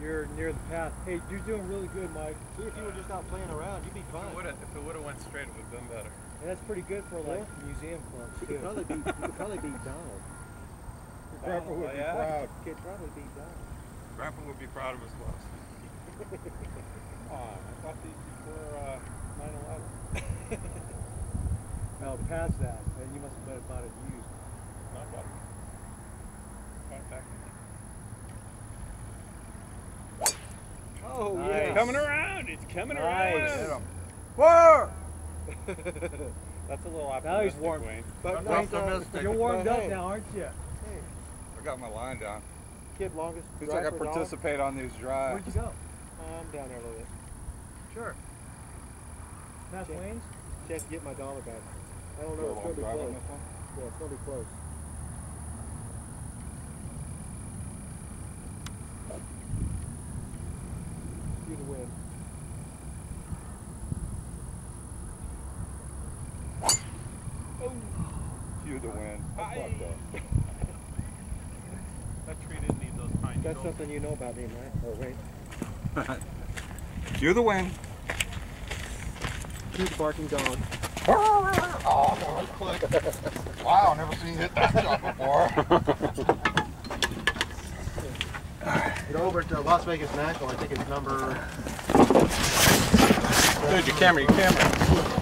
you're near the path. Hey, you're doing really good, Mike. See, if you were just out playing around, you'd be fine. If it would've- if it would have went straight, it would have been better. And that's pretty good for like museum clubs You too. could probably beat, you could probably beat Donald. Grandpa would Oh, be proud. You could probably beat Donald. Grandpa would be proud of his gloves. Oh, I bought these before uh, 9/11. No, past that. Then you must have bought it used. Not bad. Contact me. Oh, Nice. yeah. Coming around. It's coming Nice. around. Whoa! That's a little optimistic, Now optimistic, he's warm. Wayne. But I'm Wayne's, uh, optimistic. You're warmed But up hey. now, aren't you? Hey. I got my line down. Kid longest Seems like I drive for Donald. participate on these drives. Where'd you go? I'm down there a little bit. Sure. Past Check. Wayne's? Chance to get my dollar back. I don't know. It's gonna be close. Yeah, it's gonna be close. See oh. the wind. Cue the wind. I fucked up. That tree didn't need those pine That's needles. something you know about me, Matt. Or wait. Cue the wind. Cue the barking dog. Oh, that. Wow, never seen you hit that shot before. Get over to Las Vegas National. I think it's number. Dude, your camera, your camera.